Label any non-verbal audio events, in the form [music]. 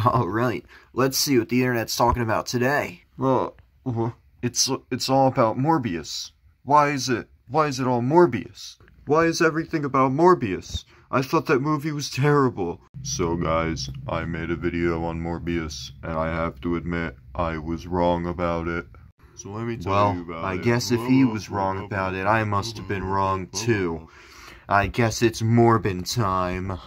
[laughs] Alright, let's see what the internet's talking about today. Well, uh-huh. it's it's all about Morbius. Why is it? Why is it all Morbius? Why is everything about Morbius? I thought that movie was terrible. So guys, I made a video on Morbius, and I have to admit, I was wrong about it. So let me tell Well, you about I it. guess if he was wrong about it, I must have been wrong too. I guess it's Morbin time.